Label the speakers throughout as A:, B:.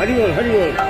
A: ハリボールハリボール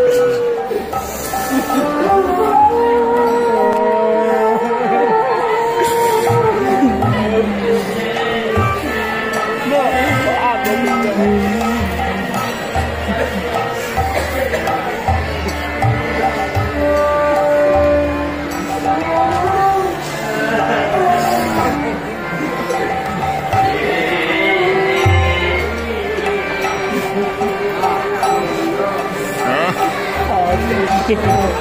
A: 老李。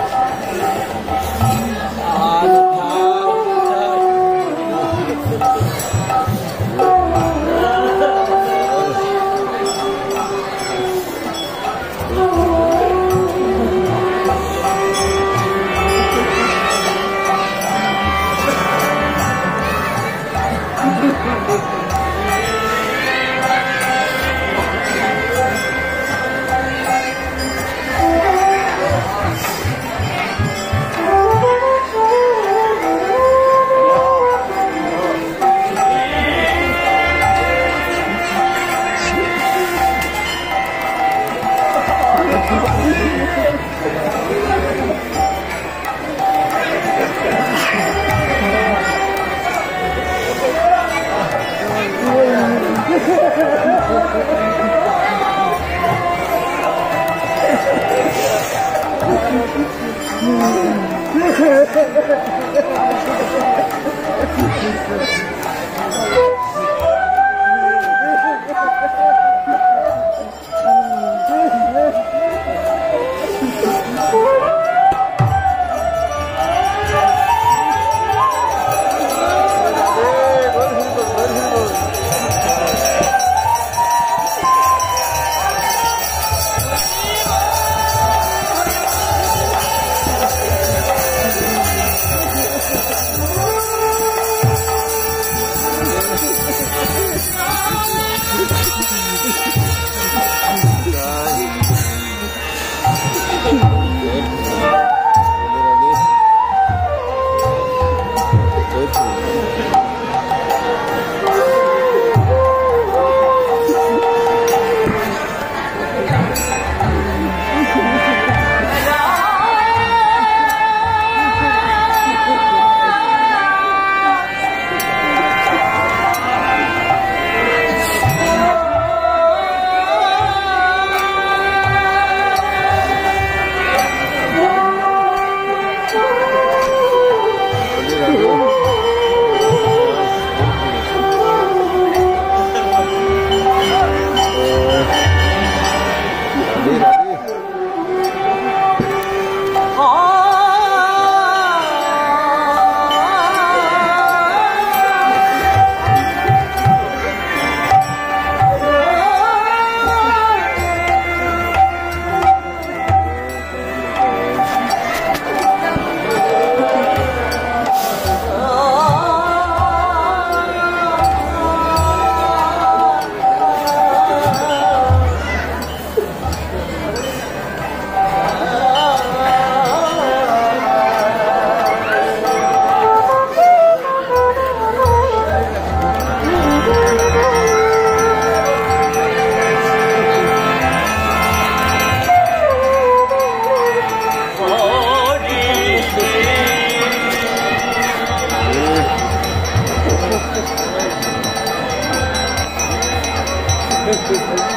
A: Gracias.